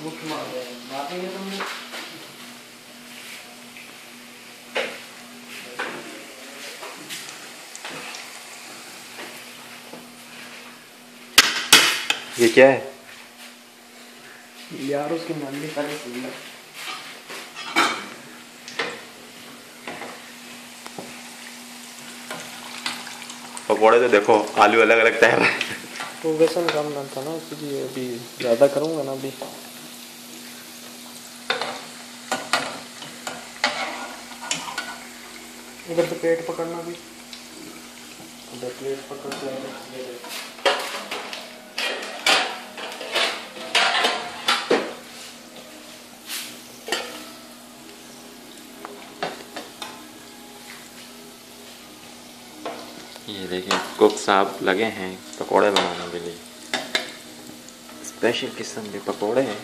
मुठ मार रहे हैं मारेंगे तुमने ये क्या है? यार उसकी मंडी पहले सुन पकौड़े तो देखो आलू अलग अलग तैर रहे हैं। तो वैसा कम ना था ना इसलिए अभी ज़्यादा करूँगा ना अभी। इधर से पेट पकड़ना भी। उधर प्लेट पकड़ के। ये देखिए कुक साहब लगे हैं पकोड़े बनाने के लिए। स्पेशल किस्म के पकोड़े हैं।